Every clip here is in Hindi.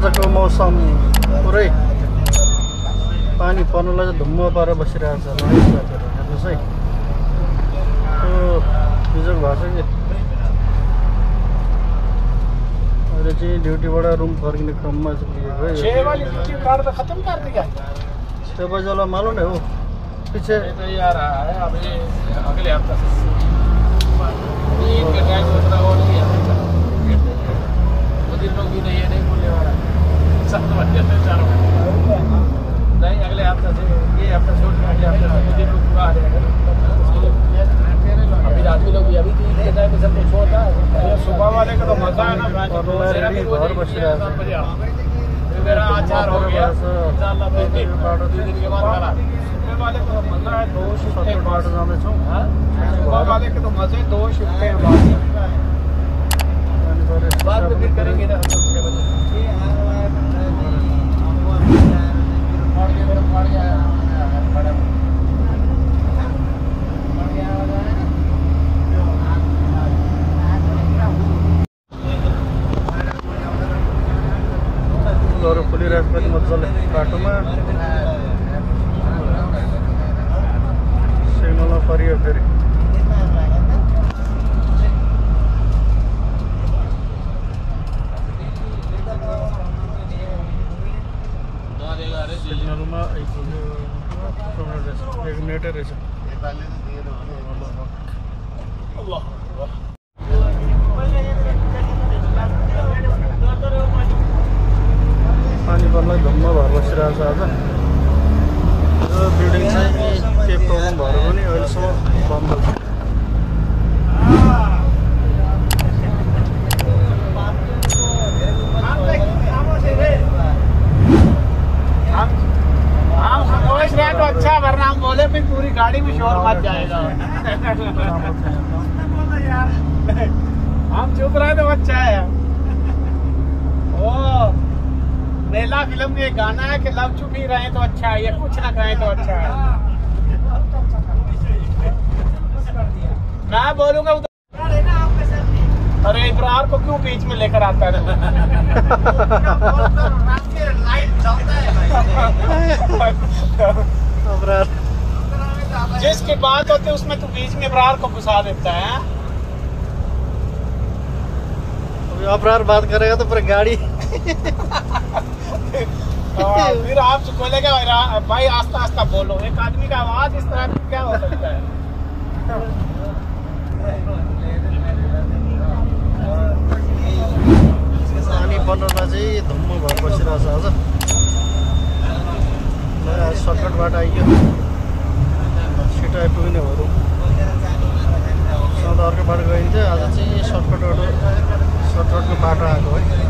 आजको मौसम पुरै पानी पर्नुलाई चाहिँ धुम्म पारेर बसिरहेको छ। साथीहरू हेर्नुहोस् है। त्यो बिजोग भएको छ कि? अहिले चाहिँ ड्युटीबाट रुम फर्किने क्रममा पुगेको है छः नै हो। पछि ये तो एक मेरा आचार हो गया। दो तो है शिफ्टें हाँ? तो बाद में फिर करेंगे ना हम लोग छः बजे फाड़ के मेरा फाड़ गया फाड़ा फुलहरू फुलिरहेको पनि मजाले बाटोमा सिग्नलमा परियो फेरि। सिग्नलमा आइपुग्यो कति मिनट रहेछ एक मिनटै रहेछ पानी पर्नलाई धम्म भएर बसिरहेको आज यो केही प्रब्लम भएर पनि गाड़ी में शोर मच जाएगा हम चुप रहे तो अच्छा है। फ़िल्म में गाना है कि लव चुप ही रहे तो अच्छा है, ये कुछ ना कहें तो अच्छा है। मैं बोलूँगा अरे इब्रार को क्यों बीच में लेकर आता है? जिसकी बात होती है, उसमें तू बीच में इब्रार को घुसा देता है। अभी अपराध बात करेगा तो पूरी गाड़ी फिर आप बोलेगा "इरा- भाई आस्ता आस्ता बोलो। एक आदमी का आवाज इस तरह की क्या हो सकता है? पानी पर्नमा चाहिँ धुम्म भएर बसिरहेको छ आज सर्टकटबाट आइयो। छिटो आइपुग्ने हो सधैँ अर्को बाटो गइन्थ्यो आज चाहिँ सर्टकटबाट सर्टकटको बाटो आएको है।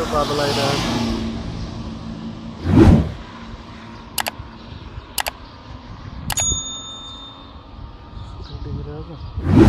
Valeu, Babylon. Gracias.